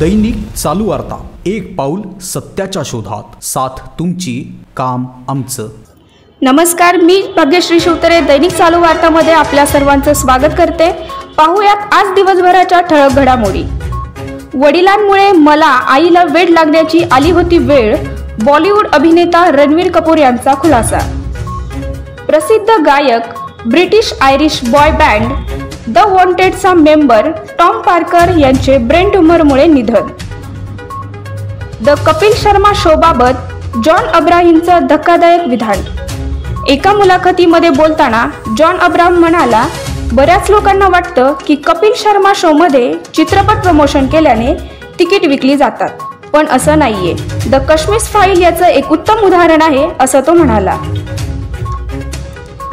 दैनिक चालू वार्ता. एक पाऊल सत्याच्या शोधात. साथ तुमची काम आमचं. नमस्कार मी भाग्यश्री शिवतरे दैनिक चालू वार्तामध्ये आपल्या सर्वांचं स्वागत करते. पाहूयात आज दिवसभराच्या ठळक घडामोडी. वडिलांमुळे मला आईला वेड लागण्याची आली होती वेळ बॉलिवूड अभिनेता रणवीर कपूर यांचा खुलासा. प्रसिद्ध गायक British Irish boy band the वॉन्टेडचा member Tom Parker यांचे ब्रेन ट्युमरमुळे निधन. द कपिल शर्मा शोबाबत जॉन अब्राहिमचं धक्कादायक विधान. एका मुलाखतीमध्ये बोलताना जॉन अब्राहम म्हणाला बऱ्याच लोकांना वाटतं की कपिल शर्मा शोमध्ये चित्रपट प्रमोशन केल्याने तिकीट विकली जातात. पण असं नाहीये. द कश्मीर फाईल याचं एक उत्तम उदाहरण आहे असं तो म्हणाला.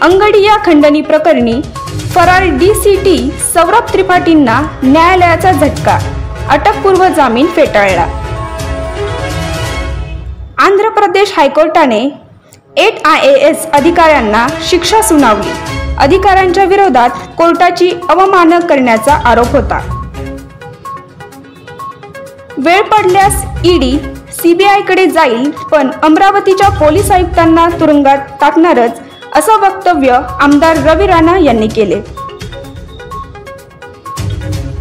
अंगडी या खंडणी प्रकरणी फरार डी सी टी सौरभ त्रिपाठींना न्यायालयाचा झटका. अटकपूर्व जामीन फेटाळला. आंध्र प्रदेश हायकोर्टाने एट आय ए एस अधिकाऱ्यांना शिक्षा सुनावली. अधिकाऱ्यांच्या विरोधात कोर्टाची अवमान करण्याचा आरोप होता. वेळ पडल्यास ईडी सीबीआयकडे जाईल पण अमरावतीच्या पोलीस आयुक्तांना तुरुंगात टाकणारच असं वक्तव्य आमदार रवी राणा यांनी केले.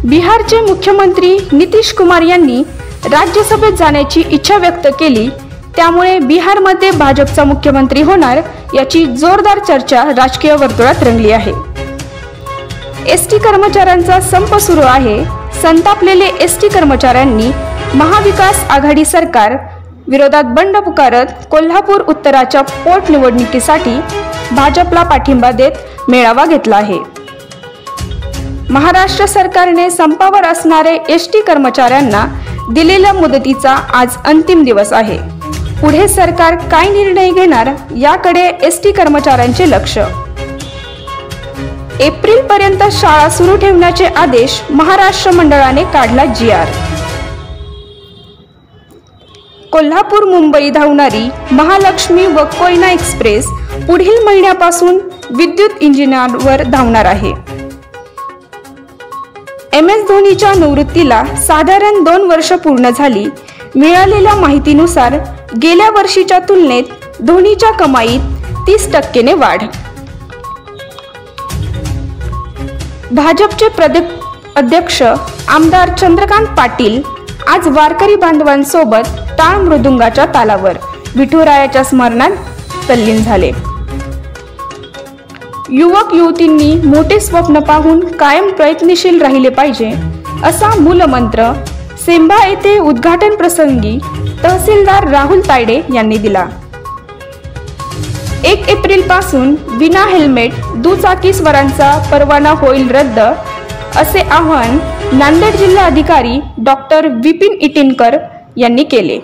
बिहारचे मुख्यमंत्री नितीश कुमार यांनी राज्यसभेत जाण्याची इच्छा व्यक्त केली त्यामुळे बिहारमध्ये भाजपचा मुख्यमंत्री होणार याची जोरदार चर्चा राजकीय वर्तुळात रंगली आहे. एस टी कर्मचाऱ्यांचा संप सुरू आहे. संतापलेले एस टी कर्मचाऱ्यांनी महाविकास आघाडी सरकार विरोधात बंड पुकारत कोल्हापूर उत्तराच्या पोटनिवडणुकीसाठी भाजपला पाठिंबा देत मेळावा घेतला आहे. महाराष्ट्र सरकारने संपावर असणारे एस टी कर्मचाऱ्यांना दिलेल्या मुदतीचा आज अंतिम दिवस आहे. पुढे सरकार काय निर्णय घेणार याकडे एस टी कर्मचाऱ्यांचे लक्ष. एप्रिल पर्यंत शाळा सुरू ठेवण्याचे आदेश महाराष्ट्र मंडळाने काढला जी आर. कोल्हापूर मुंबई धावणारी महालक्ष्मी व कोयना एक्सप्रेस पुढील महिन्यापासून विद्युत इंजिनावर धावणार आहे. एम एस धोनीच्या निवृत्तीला साधारण दोन वर्ष पूर्ण झाली. मिळालेल्या माहितीनुसार गेल्या वर्षीच्या तुलनेत धोनीच्या कमाईत तीस टक्केने वाढ. भाजपचे प्रदे अध्यक्ष आमदार चंद्रकांत पाटील आज वारकरी बांधवांसोबत टाळ मृदुंगाच्या तालावर विठुरायाच्या स्मरणात तल्लीन झाले. युवक युवतींनी मोठे स्वप्न पाहून कायम प्रयत्नशील राहिले पाहिजे असा मूलमंत्र सेंबा येथे उद्घाटन प्रसंगी तहसीलदार राहुल तायडे यांनी दिला. एक एप्रिलपासून विना हेल्मेट दुचाकीस्वरांचा परवाना होईल रद्द असे आवाहन नांदेड जिल्हा अधिकारी डॉक्टर विपिन इटिनकर यांनी केले.